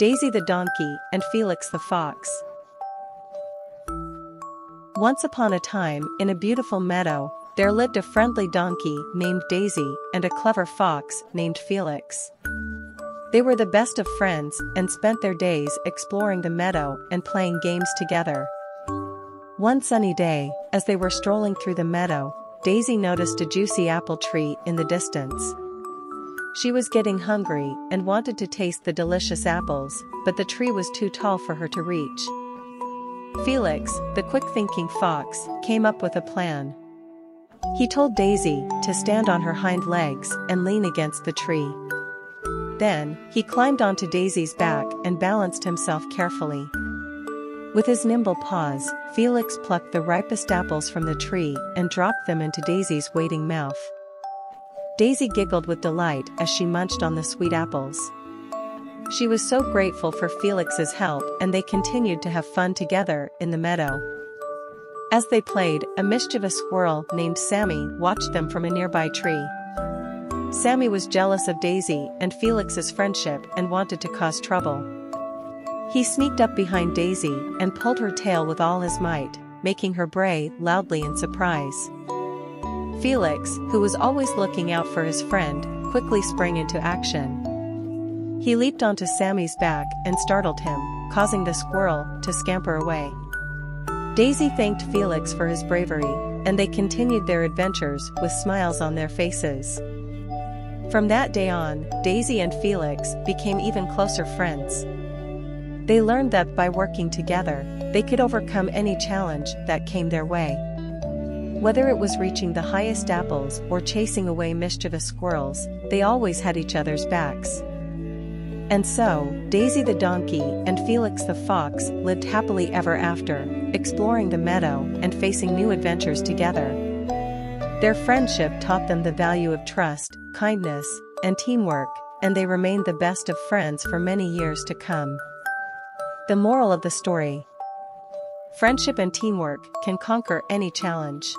Daisy the donkey and Felix the fox. Once upon a time, in a beautiful meadow, there lived a friendly donkey named Daisy and a clever fox named Felix. They were the best of friends and spent their days exploring the meadow and playing games together. One sunny day, as they were strolling through the meadow, Daisy noticed a juicy apple tree in the distance. She was getting hungry and wanted to taste the delicious apples, but the tree was too tall for her to reach. Felix, the quick-thinking fox, came up with a plan. He told Daisy to stand on her hind legs and lean against the tree. Then, he climbed onto Daisy's back and balanced himself carefully. With his nimble paws, Felix plucked the ripest apples from the tree and dropped them into Daisy's waiting mouth. Daisy giggled with delight as she munched on the sweet apples. She was so grateful for Felix's help and they continued to have fun together in the meadow. As they played, a mischievous squirrel named Sammy watched them from a nearby tree. Sammy was jealous of Daisy and Felix's friendship and wanted to cause trouble. He sneaked up behind Daisy and pulled her tail with all his might, making her bray loudly in surprise. Felix, who was always looking out for his friend, quickly sprang into action. He leaped onto Sammy's back and startled him, causing the squirrel to scamper away. Daisy thanked Felix for his bravery, and they continued their adventures with smiles on their faces. From that day on, Daisy and Felix became even closer friends. They learned that by working together, they could overcome any challenge that came their way. Whether it was reaching the highest apples or chasing away mischievous squirrels, they always had each other's backs. And so, Daisy the donkey and Felix the fox lived happily ever after, exploring the meadow and facing new adventures together. Their friendship taught them the value of trust, kindness, and teamwork, and they remained the best of friends for many years to come. The moral of the story Friendship and teamwork can conquer any challenge.